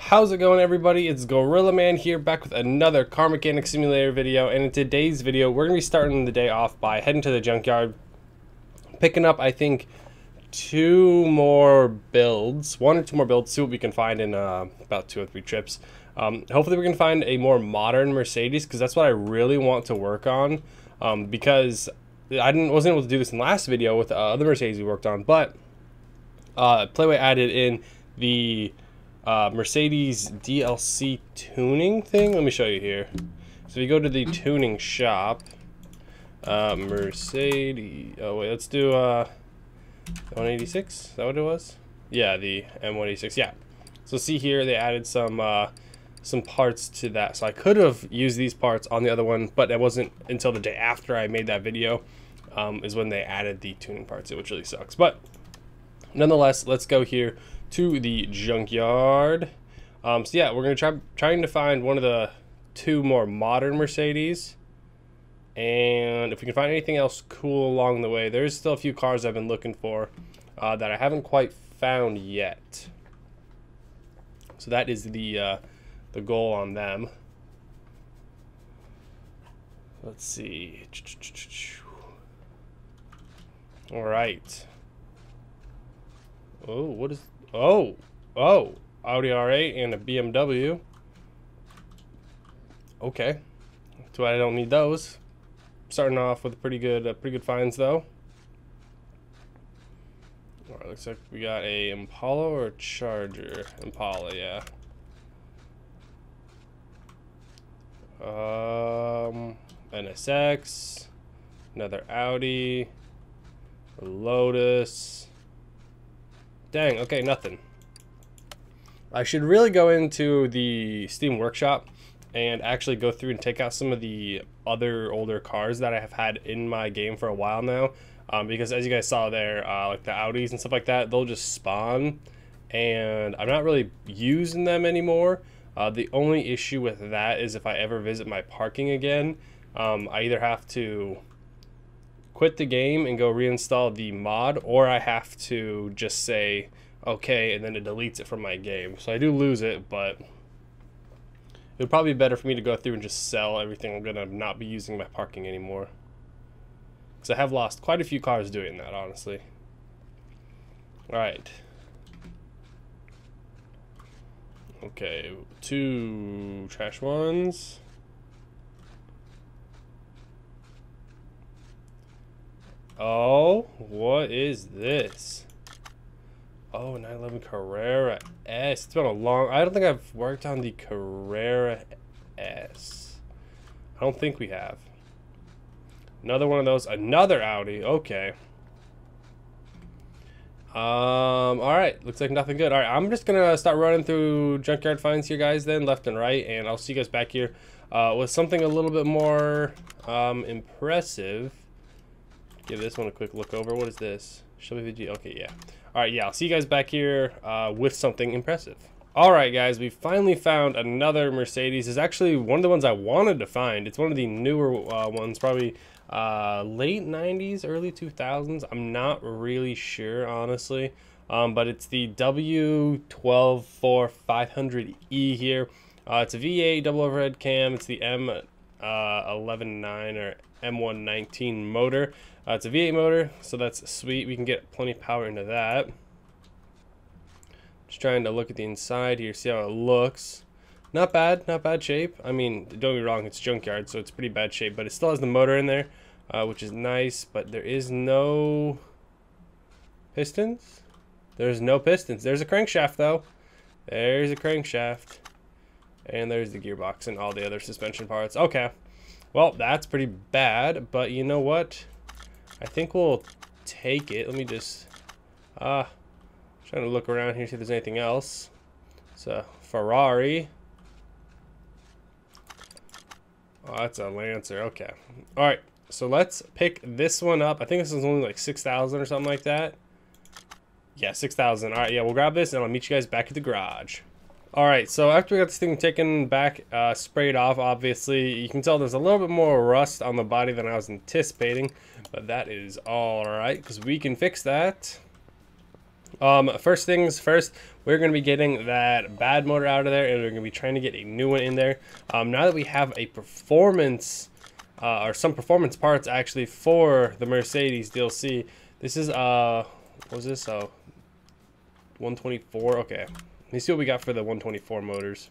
How's it going everybody? It's Gorilla Man here back with another Car Mechanic Simulator video and in today's video we're going to be starting the day off by heading to the junkyard picking up I think two more builds, one or two more builds, see what we can find in uh, about two or three trips. Um, hopefully we can find a more modern Mercedes because that's what I really want to work on um, because I didn't wasn't able to do this in the last video with uh, other Mercedes we worked on, but uh, Playway added in the uh, Mercedes DLC tuning thing. Let me show you here. So you go to the tuning shop, uh, Mercedes. Oh wait, let's do uh, 186. Is that what it was? Yeah, the M186. Yeah. So see here, they added some uh, some parts to that. So I could have used these parts on the other one, but it wasn't until the day after I made that video um, is when they added the tuning parts, which really sucks. But nonetheless, let's go here to the junkyard. Um, so yeah, we're gonna try trying to find one of the two more modern Mercedes. And if we can find anything else cool along the way, there's still a few cars I've been looking for uh, that I haven't quite found yet. So that is the uh, the goal on them. Let's see. All right. Oh, what is Oh, oh, Audi R8 and a BMW. Okay, too bad I don't need those. Starting off with pretty good, uh, pretty good finds though. All right, looks like we got a Impala or Charger. Impala, yeah. Um, NSX, another Audi, Lotus. Dang, okay, nothing. I should really go into the Steam Workshop and actually go through and take out some of the other older cars that I have had in my game for a while now. Um, because as you guys saw there, uh, like the Audis and stuff like that, they'll just spawn and I'm not really using them anymore. Uh, the only issue with that is if I ever visit my parking again, um, I either have to quit the game and go reinstall the mod, or I have to just say okay and then it deletes it from my game. So I do lose it, but it would probably be better for me to go through and just sell everything I'm gonna not be using my parking anymore. Because I have lost quite a few cars doing that, honestly. Alright. Okay, two trash ones. Oh, what is this? Oh, 911 Carrera S. It's been a long... I don't think I've worked on the Carrera S. I don't think we have. Another one of those. Another Audi. Okay. Um, alright. Looks like nothing good. Alright, I'm just gonna start running through junkyard finds here, guys, then, left and right, and I'll see you guys back here uh, with something a little bit more um, impressive. Give this one a quick look over. What is this? Me the Okay, yeah. All right, yeah. I'll see you guys back here uh, with something impressive. All right, guys. We finally found another Mercedes. It's actually one of the ones I wanted to find. It's one of the newer uh, ones, probably uh, late 90s, early 2000s. I'm not really sure, honestly. Um, but it's the W124-500E here. Uh, it's a V8 double overhead cam. It's the M11.9 uh, or M119 motor. Uh, it's a V8 motor, so that's sweet. We can get plenty of power into that. Just trying to look at the inside here, see how it looks. Not bad, not bad shape. I mean, don't be wrong, it's junkyard, so it's pretty bad shape, but it still has the motor in there, uh, which is nice, but there is no pistons. There's no pistons. There's a crankshaft, though. There's a crankshaft. And there's the gearbox and all the other suspension parts. Okay. Well, that's pretty bad, but you know what? I think we'll take it. Let me just, uh, trying to look around here, see if there's anything else. It's a Ferrari. Oh, that's a Lancer. Okay. All right. So let's pick this one up. I think this is only like 6,000 or something like that. Yeah, 6,000. All right. Yeah, we'll grab this and I'll meet you guys back at the garage. Alright, so after we got this thing taken back, uh, sprayed off, obviously, you can tell there's a little bit more rust on the body than I was anticipating, but that is alright, because we can fix that. Um, first things first, we're going to be getting that bad motor out of there, and we're going to be trying to get a new one in there. Um, now that we have a performance, uh, or some performance parts actually for the Mercedes DLC, this is, uh, what was this? Uh, 124, okay. Let me see what we got for the 124 motors.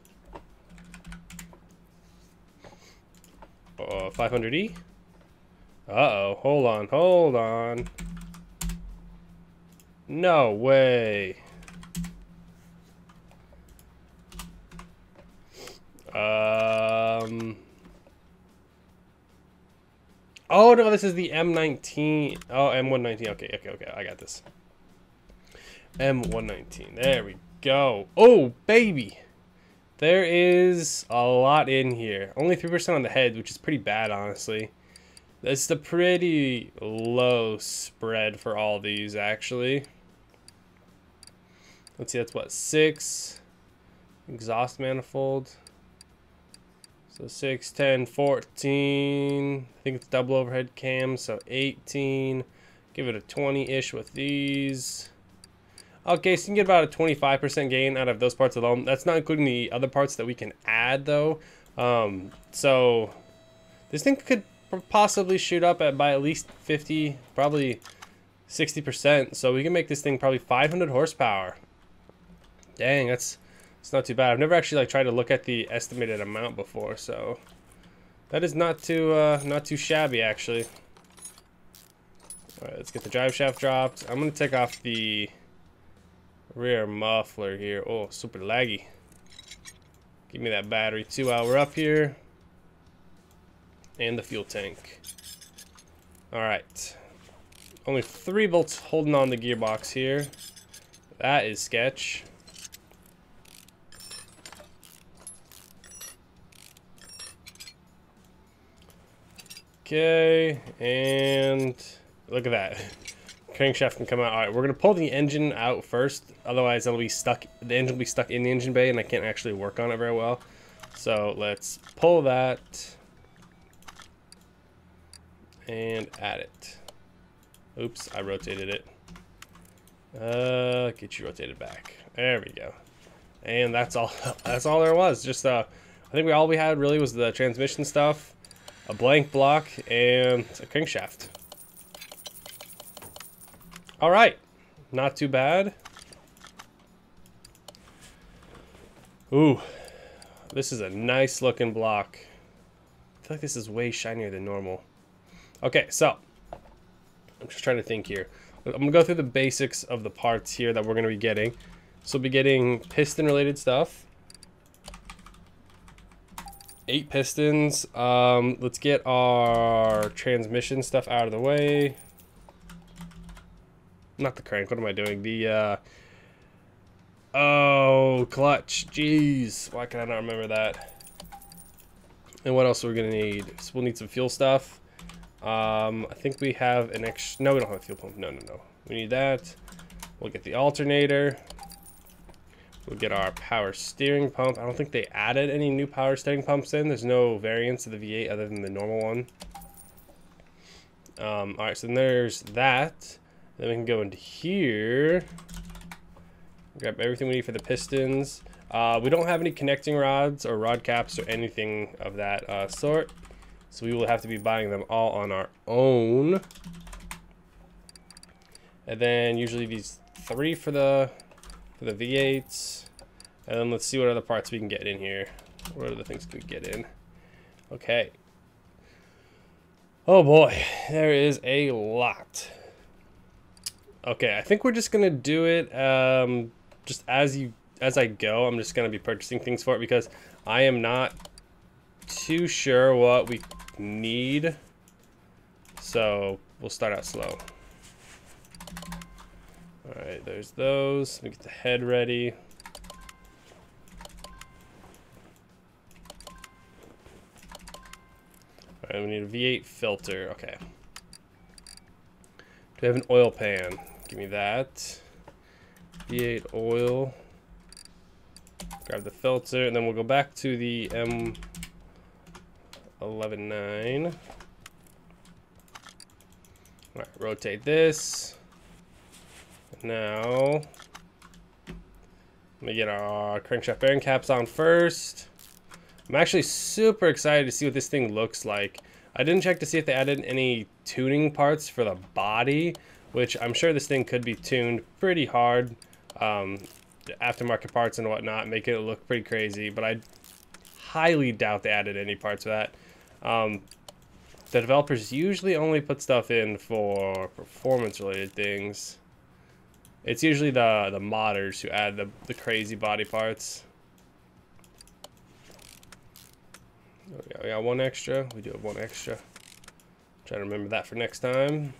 Uh, 500E? Uh-oh, hold on, hold on. No way. Um... Oh, no, this is the M19. Oh, M119. Okay, okay, okay. I got this. M119. There we go. Oh, baby. There is a lot in here. Only 3% on the head, which is pretty bad, honestly. It's a pretty low spread for all these, actually. Let's see, that's what, 6 exhaust manifold. So 6, 10, 14. I think it's double overhead cam, so 18. Give it a 20-ish with these. Okay, so you can get about a 25% gain out of those parts alone. That's not including the other parts that we can add, though. Um, so this thing could possibly shoot up at by at least 50, probably 60%. So we can make this thing probably 500 horsepower. Dang, that's it's not too bad. I've never actually like tried to look at the estimated amount before, so that is not too uh, not too shabby actually. All right, let's get the drive shaft dropped. I'm gonna take off the rear muffler here. Oh, super laggy. Give me that battery too while we're up here. And the fuel tank. Alright. Only three bolts holding on the gearbox here. That is sketch. Okay, and look at that crankshaft can come out. All right, we're gonna pull the engine out first. Otherwise, it'll be stuck. The engine will be stuck in the engine bay, and I can't actually work on it very well. So let's pull that and add it. Oops, I rotated it. Uh, get you rotated back. There we go. And that's all. That's all there was. Just uh, I think we all we had really was the transmission stuff, a blank block, and a crankshaft. All right, not too bad. Ooh, this is a nice looking block. I feel like this is way shinier than normal. Okay, so I'm just trying to think here. I'm gonna go through the basics of the parts here that we're gonna be getting. So we'll be getting piston related stuff. Eight pistons. Um, let's get our transmission stuff out of the way not the crank. What am I doing? The, uh, oh, clutch. Jeez. Why can I not remember that? And what else are we going to need? So we'll need some fuel stuff. Um, I think we have an extra, no, we don't have a fuel pump. No, no, no. We need that. We'll get the alternator. We'll get our power steering pump. I don't think they added any new power steering pumps in. There's no variants of the V8 other than the normal one. Um, all right, so there's that. Then we can go into here. Grab everything we need for the pistons. Uh, we don't have any connecting rods or rod caps or anything of that uh, sort. So we will have to be buying them all on our own. And then usually these three for the for the V8s. And then let's see what other parts we can get in here. What other things can we get in? Okay. Oh boy, there is a lot. Okay, I think we're just gonna do it um, just as you as I go. I'm just gonna be purchasing things for it because I am not too sure what we need. So we'll start out slow. All right, there's those. Let me get the head ready. All right, we need a V8 filter. Okay. Do we have an oil pan? Give me that. V8 oil. Grab the filter, and then we'll go back to the M119. Alright, rotate this. Now, let me get our crankshaft bearing caps on first. I'm actually super excited to see what this thing looks like. I didn't check to see if they added any tuning parts for the body, which I'm sure this thing could be tuned pretty hard. Um, aftermarket parts and whatnot make it look pretty crazy, but I highly doubt they added any parts of that. Um, the developers usually only put stuff in for performance related things. It's usually the, the modders who add the, the crazy body parts. We got, we got one extra. We do have one extra. Try to remember that for next time.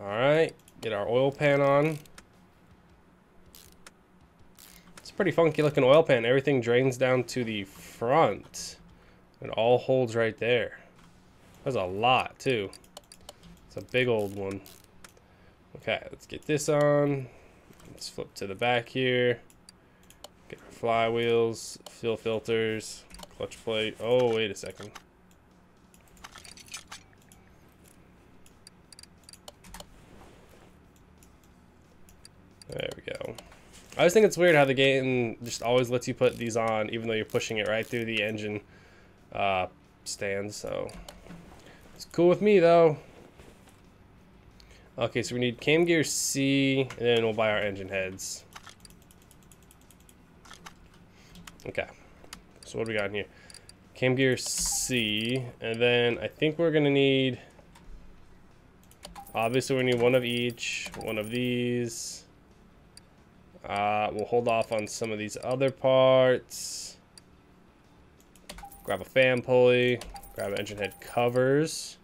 Alright, get our oil pan on. It's a pretty funky looking oil pan. Everything drains down to the front. It all holds right there. That's a lot too. It's a big old one. Okay, let's get this on. Let's flip to the back here. Get our flywheels, fuel filters, clutch plate. Oh, wait a second. There we go. I just think it's weird how the game just always lets you put these on even though you're pushing it right through the engine uh, stand, so it's cool with me though. Okay, so we need cam gear C, and then we'll buy our engine heads. Okay, so what do we got in here? Cam gear C, and then I think we're gonna need, obviously we need one of each, one of these. Uh, we'll hold off on some of these other parts. Grab a fan pulley. Grab engine head covers.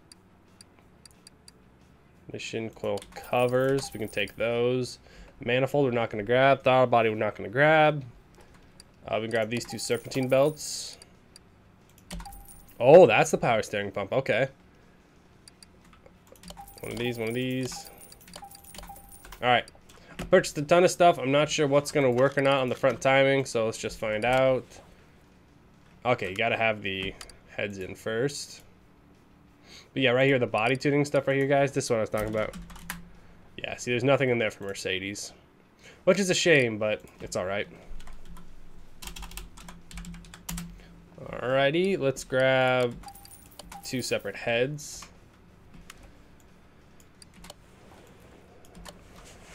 Ignition coil covers. We can take those. Manifold we're not going to grab. Throttle body we're not going to grab. Uh, we can grab these two serpentine belts. Oh, that's the power steering pump. Okay. One of these, one of these. Alright. I purchased a ton of stuff. I'm not sure what's going to work or not on the front timing, so let's just find out. Okay, you gotta have the heads in first. But yeah, right here, the body tuning stuff right here, guys. This is what I was talking about. Yeah, see, there's nothing in there for Mercedes. Which is a shame, but it's alright. Alrighty, let's grab two separate heads.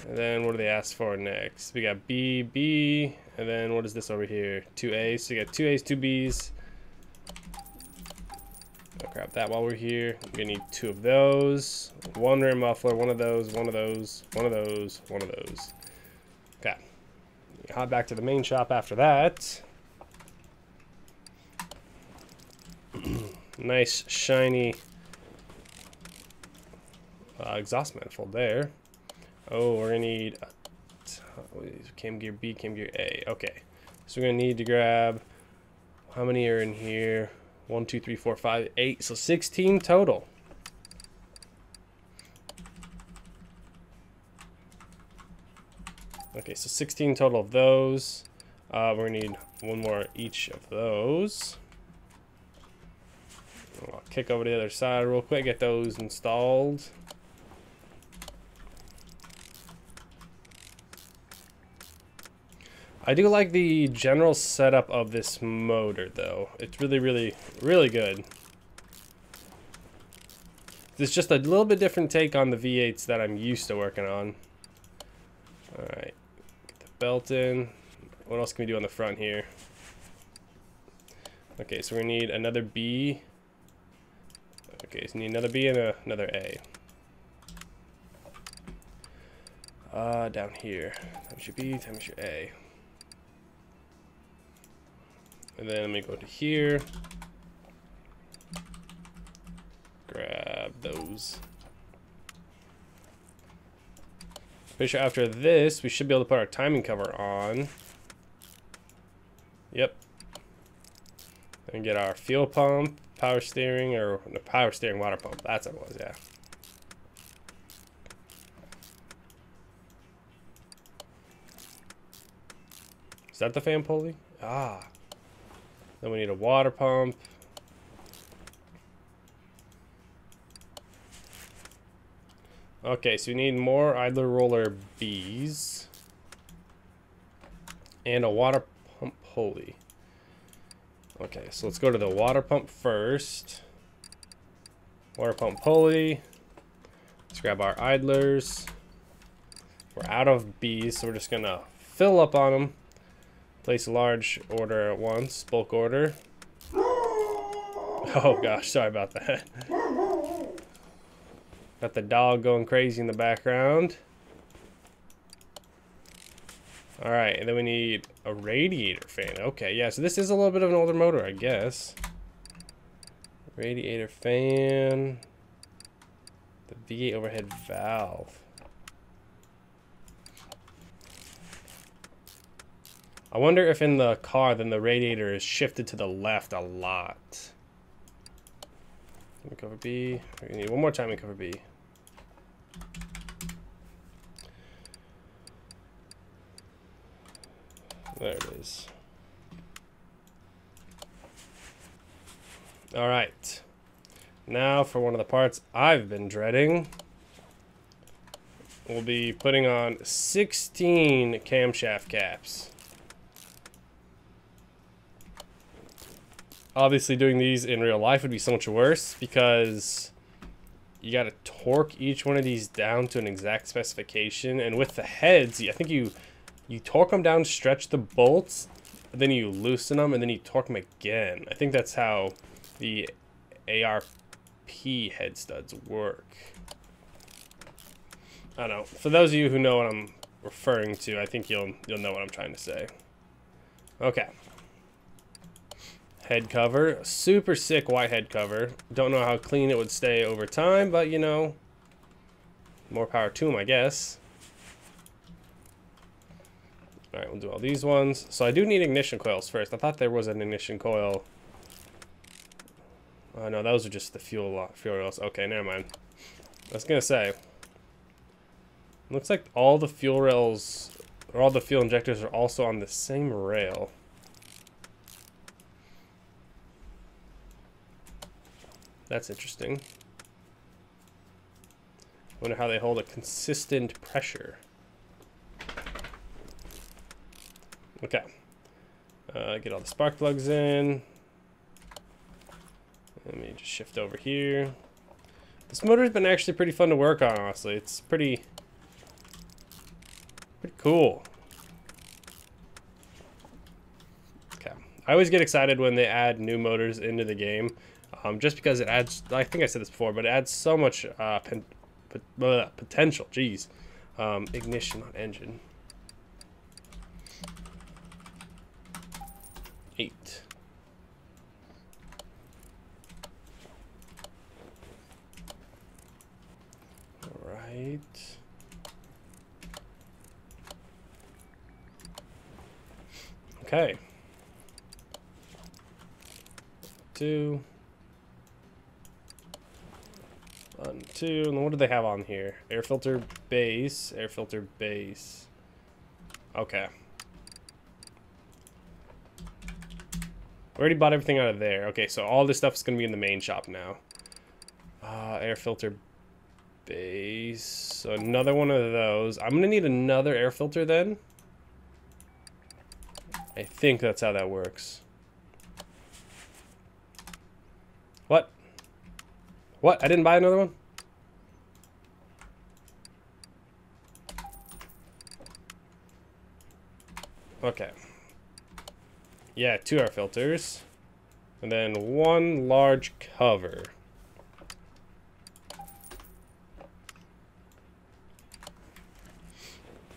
And then what do they ask for next? We got B, B, and then what is this over here? Two A's. So you got two A's, two B's. I'll grab that while we're here. We're gonna need two of those. One rear muffler, one of those, one of those, one of those, one of those. Okay. Hop back to the main shop after that. nice, shiny uh, exhaust manifold there. Oh, we're gonna need cam gear B, cam gear A. Okay, so we're gonna need to grab how many are in here? One, two, three, four, five, eight. So 16 total. Okay, so 16 total of those. Uh, we're gonna need one more each of those. I'll kick over to the other side real quick, get those installed. I do like the general setup of this motor, though. It's really, really, really good. It's just a little bit different take on the V8s that I'm used to working on. Alright, get the belt in. What else can we do on the front here? Okay, so we need another B. Okay, so we need another B and a, another A. Uh, down here. Times your B, times your A. And then let me go to here. Grab those. Pretty sure after this, we should be able to put our timing cover on. Yep. And get our fuel pump, power steering, or the power steering water pump. That's what it was, yeah. Is that the fan pulley? Ah. Then we need a water pump. Okay, so we need more idler roller B's. And a water pump pulley. Okay, so let's go to the water pump first. Water pump pulley. Let's grab our idlers. We're out of B's, so we're just gonna fill up on them. Place a large order at once, bulk order. Oh gosh, sorry about that. Got the dog going crazy in the background. Alright, and then we need a radiator fan. Okay, yeah, so this is a little bit of an older motor, I guess. Radiator fan. The V8 overhead valve. I wonder if in the car, then the radiator is shifted to the left a lot. Cover B. We need one more time cover B. There it is. All right. Now for one of the parts I've been dreading. We'll be putting on 16 camshaft caps. Obviously doing these in real life would be so much worse because you got to torque each one of these down to an exact specification. And with the heads, I think you you torque them down, stretch the bolts, then you loosen them, and then you torque them again. I think that's how the ARP head studs work. I don't know. For those of you who know what I'm referring to, I think you'll you'll know what I'm trying to say. Okay. Head cover. Super sick white head cover. Don't know how clean it would stay over time, but you know, more power to them, I guess. All right, we'll do all these ones. So I do need ignition coils first. I thought there was an ignition coil. Oh, no, those are just the fuel, fuel rails. Okay, never mind. I was to say. Looks like all the fuel rails, or all the fuel injectors are also on the same rail. That's interesting. Wonder how they hold a consistent pressure. Okay. Uh, get all the spark plugs in. Let me just shift over here. This motor's been actually pretty fun to work on, honestly. It's pretty, pretty cool. Okay. I always get excited when they add new motors into the game, um, just because it adds, I think I said this before, but it adds so much uh, potential. Jeez. Um, ignition, on engine. eight. All right. Okay. Two. One, two, and what do they have on here? Air filter base, air filter base. Okay. We already bought everything out of there. Okay, so all this stuff is going to be in the main shop now. Uh, air filter base. So another one of those. I'm going to need another air filter then. I think that's how that works. What? What? I didn't buy another one? Okay. Yeah, two air filters. And then one large cover.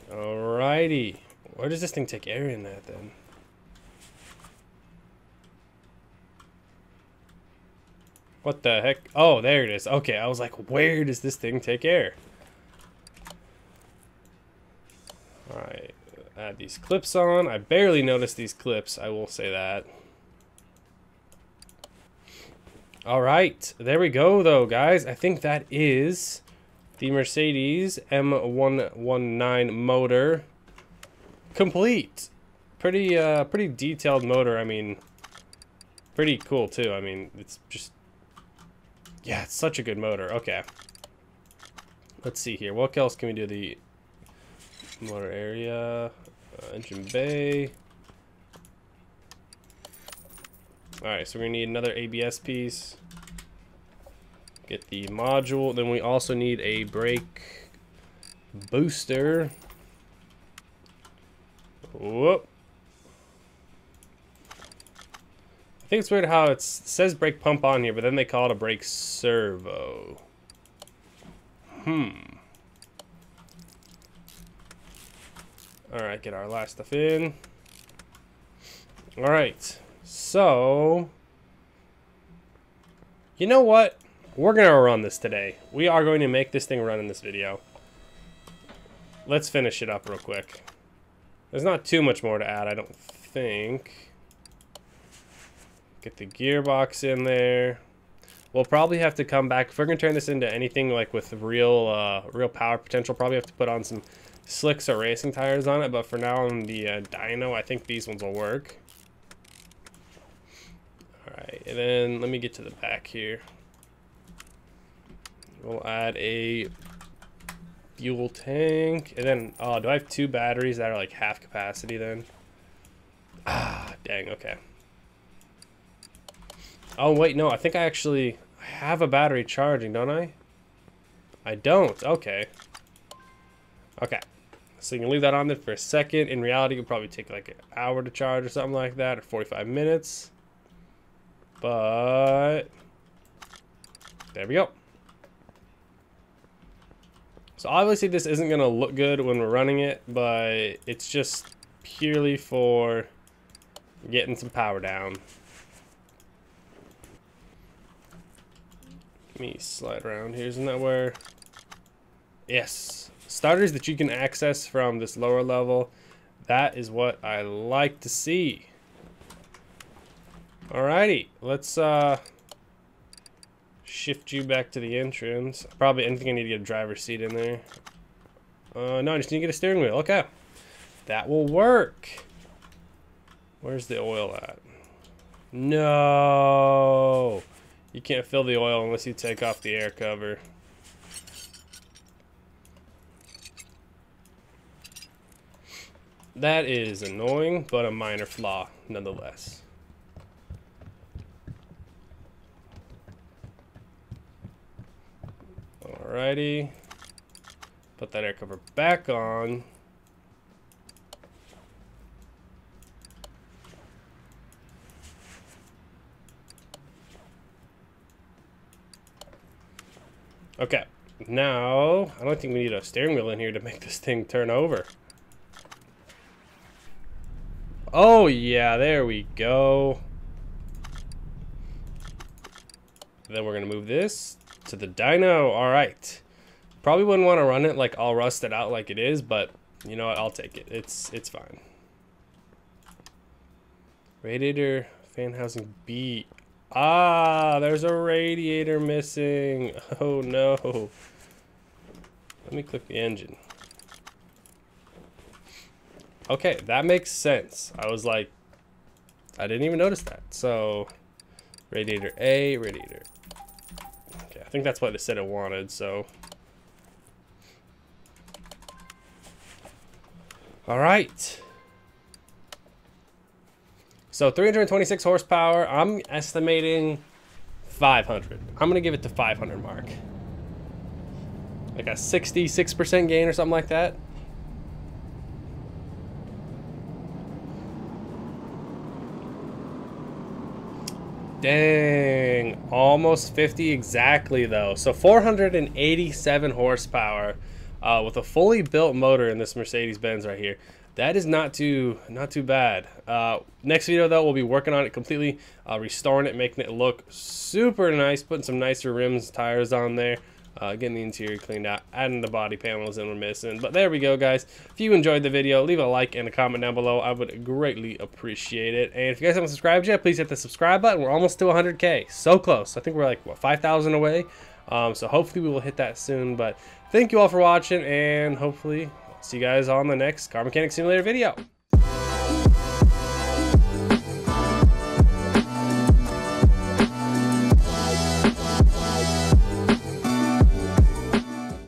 Alrighty. Where does this thing take air in that then? What the heck? Oh, there it is. Okay, I was like, where does this thing take air? Alright add these clips on. I barely noticed these clips, I will say that. All right, there we go though, guys. I think that is the Mercedes M119 motor complete. Pretty, uh, pretty detailed motor. I mean, pretty cool too. I mean, it's just, yeah, it's such a good motor. Okay. Let's see here. What else can we do? The motor area, uh, engine bay. Alright, so we're going to need another ABS piece. Get the module. Then we also need a brake booster. Whoop. Think it's weird how it says brake pump on here, but then they call it a brake servo. Hmm. Alright, get our last stuff in. Alright, so... You know what? We're going to run this today. We are going to make this thing run in this video. Let's finish it up real quick. There's not too much more to add, I don't think. Get the gearbox in there. We'll probably have to come back if we're gonna turn this into anything like with real, uh, real power potential. Probably have to put on some slicks or racing tires on it. But for now on the uh, dyno, I think these ones will work. All right, and then let me get to the back here. We'll add a fuel tank, and then oh, do I have two batteries that are like half capacity then? Ah, dang. Okay. Oh, wait, no. I think I actually have a battery charging, don't I? I don't. Okay. Okay. So you can leave that on there for a second. In reality, it'll probably take like an hour to charge or something like that, or 45 minutes. But... There we go. So obviously this isn't going to look good when we're running it, but it's just purely for getting some power down. Me slide around here. Isn't that where... Yes. Starters that you can access from this lower level. That is what I like to see. Alrighty. Let's uh, shift you back to the entrance. Probably anything I need to get a driver's seat in there. Uh, no, I just need to get a steering wheel. Okay. That will work. Where's the oil at? No. You can't fill the oil unless you take off the air cover. That is annoying, but a minor flaw nonetheless. Alrighty. Put that air cover back on. Okay, now, I don't think we need a steering wheel in here to make this thing turn over. Oh, yeah, there we go. Then we're going to move this to the dyno. All right. Probably wouldn't want to run it like all rusted out like it is, but you know what? I'll take it. It's it's fine. Radiator fan housing B. Ah, there's a radiator missing. Oh no. Let me click the engine. Okay, that makes sense. I was like, I didn't even notice that. So, radiator A, radiator. Okay, I think that's what it said it wanted, so. All right. So 326 horsepower. I'm estimating 500. I'm going to give it to 500 mark. Like a 66% gain or something like that. Dang, almost 50 exactly though. So 487 horsepower uh, with a fully built motor in this Mercedes-Benz right here that is not too not too bad. Uh, next video though, we'll be working on it completely, uh, restoring it, making it look super nice, putting some nicer rims, tires on there, uh, getting the interior cleaned out, adding the body panels in we're missing. But there we go, guys. If you enjoyed the video, leave a like and a comment down below. I would greatly appreciate it. And if you guys haven't subscribed yet, please hit the subscribe button. We're almost to 100K. So close. I think we're like, what, 5,000 away? Um, so hopefully we will hit that soon. But thank you all for watching, and hopefully See you guys on the next Car Mechanic Simulator video.